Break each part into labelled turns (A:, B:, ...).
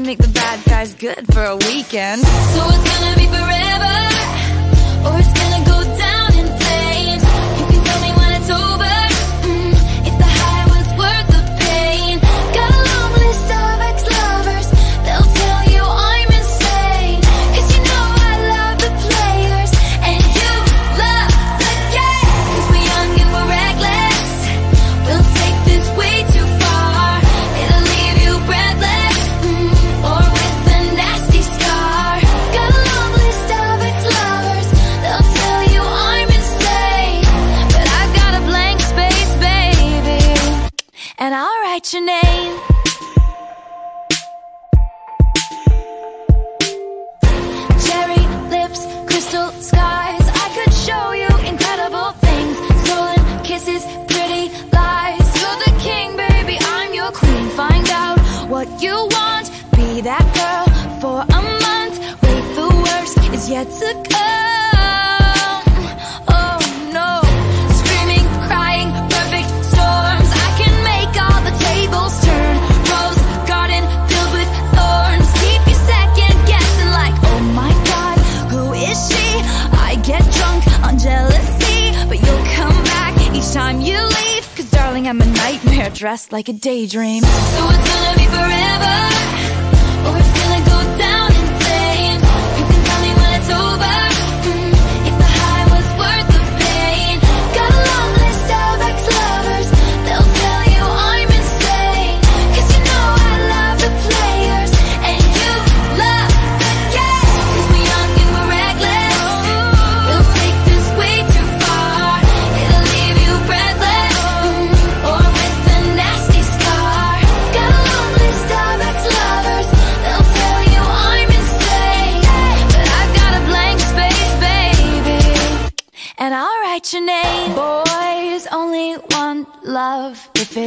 A: Can make the bad guys good for a weekend. So it's gonna be forever, or it's yet to come. Oh no. Screaming, crying, perfect storms. I can make all the tables turn. Rose garden filled with thorns. Keep you second guessing, like, oh my god, who is she? I get drunk on jealousy, but you'll come back each time you leave. Cause darling, I'm a nightmare dressed like a daydream. So it's gonna be forever, or it's gonna go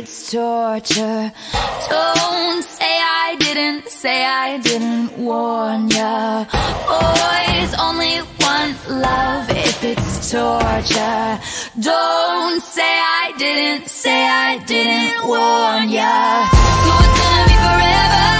A: it's torture. Don't say I didn't, say I didn't warn ya. Boys only want love if it's torture. Don't say I didn't, say I didn't warn ya. So it's gonna be forever.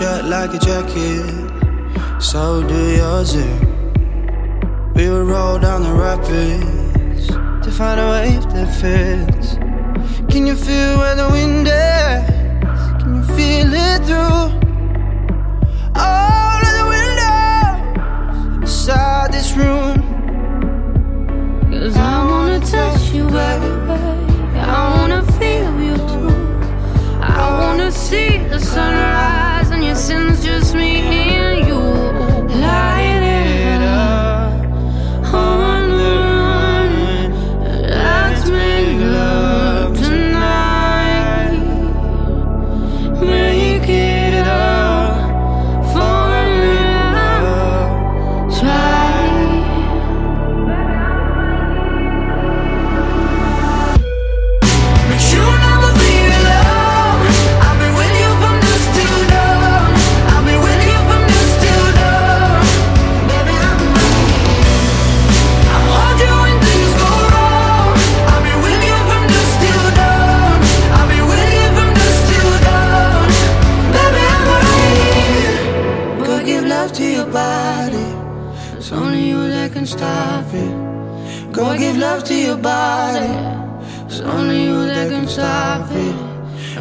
B: shut like a jacket, so do yours. Eh? We would roll down the rapids to find a wave that fits. Can you feel where the wind is? Can you feel it through all of the windows inside this room?
A: Cause I wanna touch you, baby.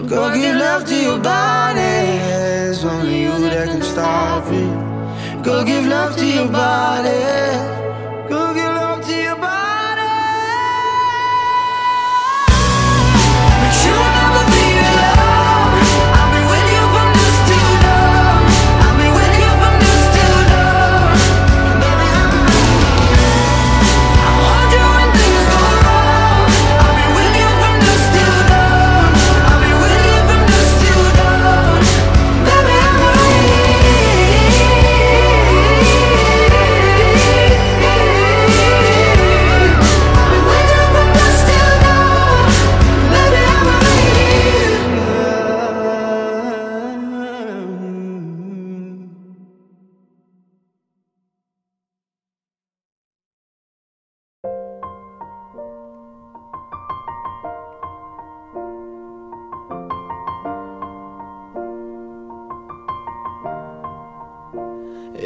A: Go
B: give love to your body. It's only you that can stop it. Go give love to your body.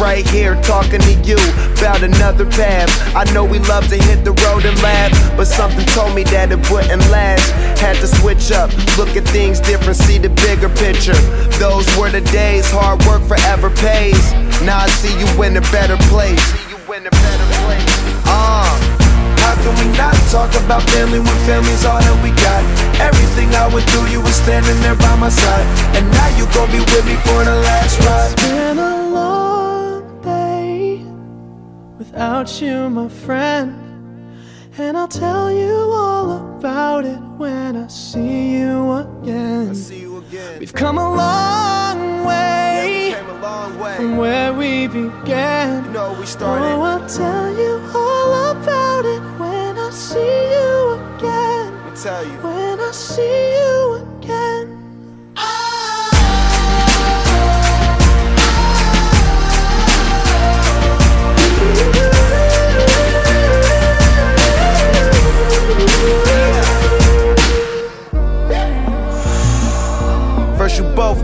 C: right here talking to you about another path. I know we love to hit the road and laugh, but something told me that it wouldn't last. Had to switch up, look at things different, see the bigger picture. Those were the days, hard work forever pays. Now I see you in a better place. See you in a better place. Uh. How can we not talk about family when family's all that we got? Everything I went through, you were standing there by my side. And now you gon' be with me for the last ride.
D: Without you, my friend. And I'll tell you all about it when I see you again.
C: See you again.
D: We've come a long way
C: came a long way.
D: from where we began.
C: You know we
D: Oh. I'll tell you all about it when I see you again.
C: Let me tell you.
D: When I see you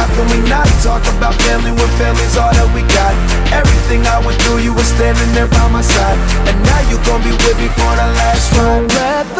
C: How can we not talk about family when family's all that we got? Everything I went through, you were standing there by my side, and now you gon' be with me for the last ride.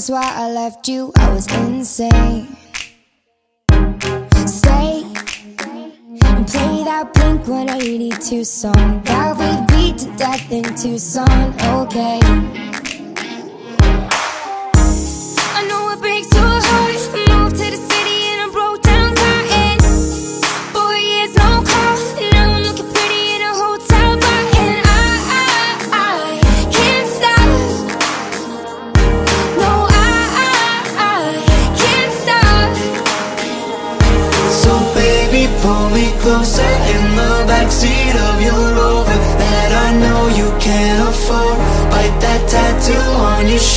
A: just why I left you. I was insane. Stay and play that Blink-182 song. That we beat to death in Tucson, okay. I know it breaks your heart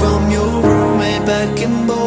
B: From your roommate back in Boulder